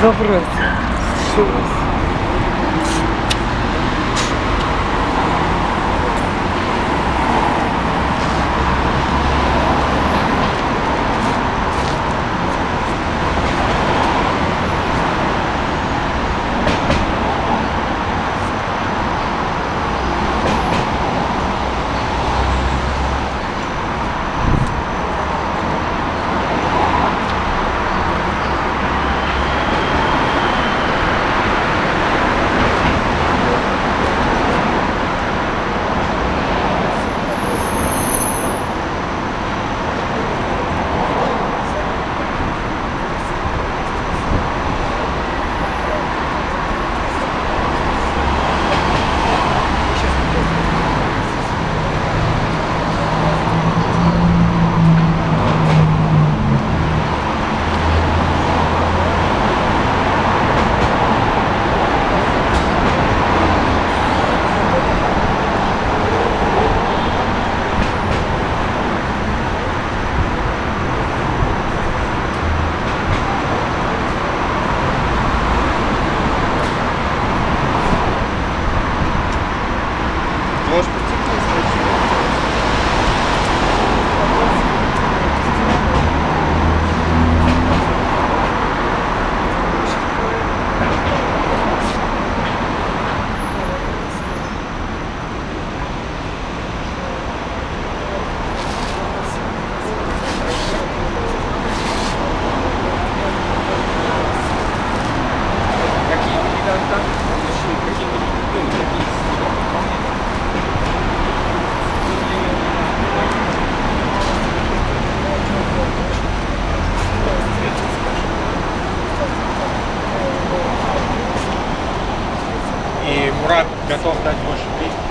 забрать. Еще раз. Можешь готов дать больше времени.